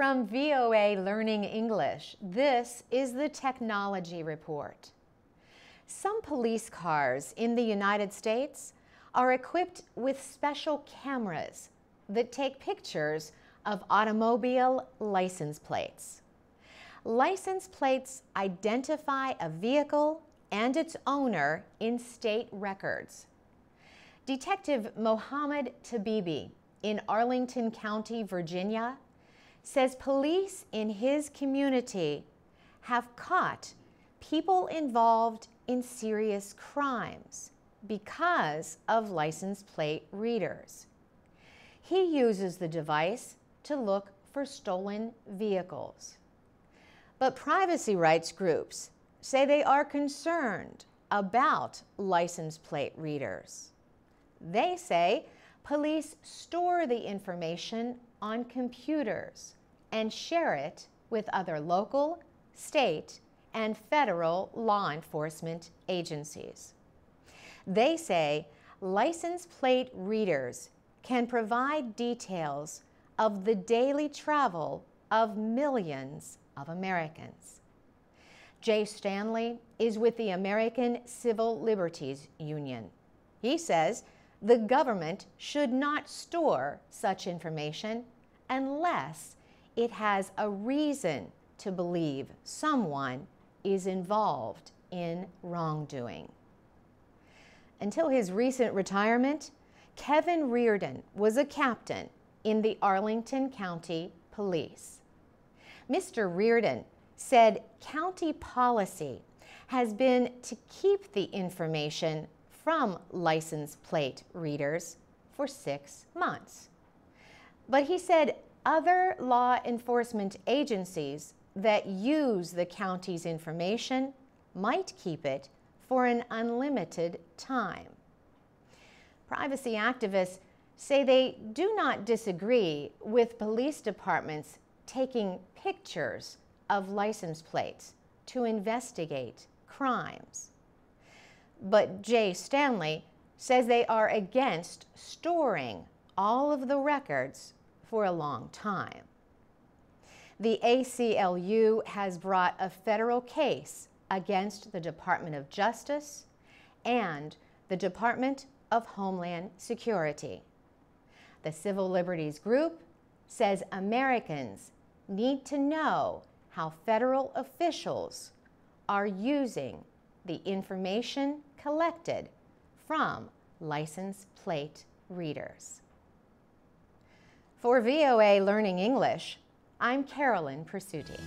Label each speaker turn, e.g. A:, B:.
A: From VOA Learning English, this is the Technology Report. Some police cars in the United States are equipped with special cameras that take pictures of automobile license plates. License plates identify a vehicle and its owner in state records. Detective Mohammed Tabibi in Arlington County, Virginia, says police in his community have caught people involved in serious crimes because of license plate readers. He uses the device to look for stolen vehicles. But privacy rights groups say they are concerned about license plate readers. They say police store the information on computers and share it with other local, state, and federal law enforcement agencies. They say license plate readers can provide details of the daily travel of millions of Americans. Jay Stanley is with the American Civil Liberties Union. He says the government should not store such information unless it has a reason to believe someone is involved in wrongdoing. Until his recent retirement, Kevin Reardon was a captain in the Arlington County Police. Mr. Reardon said county policy has been to keep the information from license plate readers for six months. But he said other law enforcement agencies that use the county's information might keep it for an unlimited time. Privacy activists say they do not disagree with police departments taking pictures of license plates to investigate crimes. But Jay Stanley says they are against storing all of the records for a long time. The ACLU has brought a federal case against the Department of Justice and the Department of Homeland Security. The Civil Liberties Group says Americans need to know how federal officials are using the information collected from license plate readers. For VOA Learning English, I'm Carolyn Presutti.